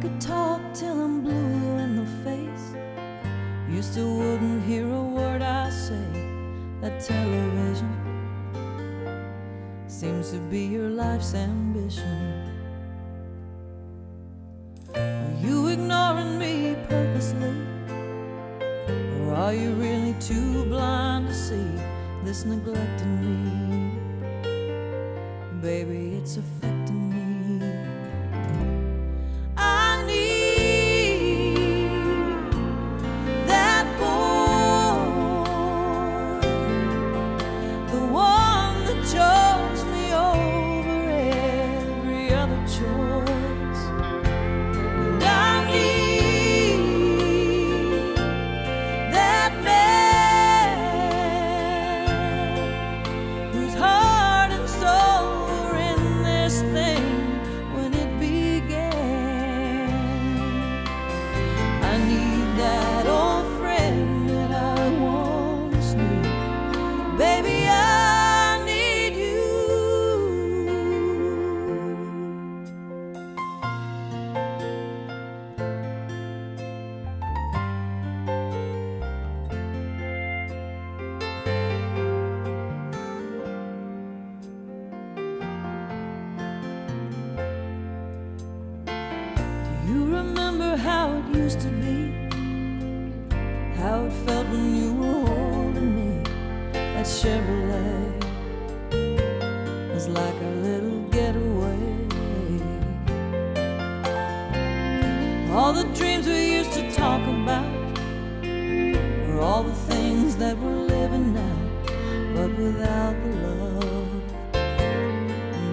could talk till I'm blue in the face. You still wouldn't hear a word I say. That television seems to be your life's ambition. Are you ignoring me purposely? Or are you really too blind to see this neglecting me? Baby, it's affecting remember how it used to be? How it felt when you were holding me? That Chevrolet was like our little getaway. All the dreams we used to talk about were all the things that we're living now, but without the love.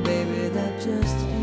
Baby, that just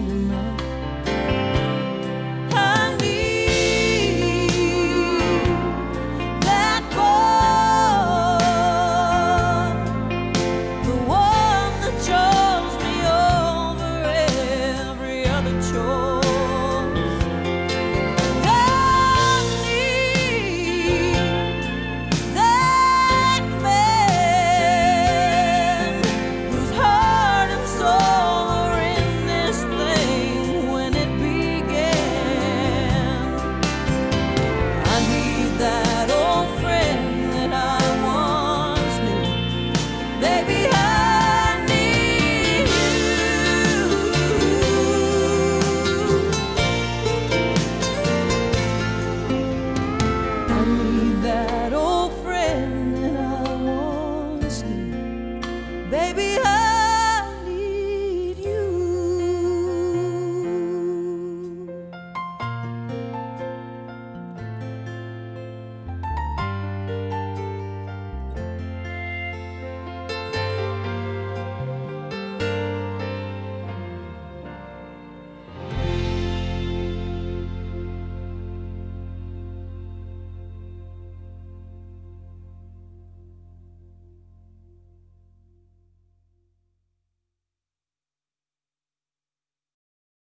Baby,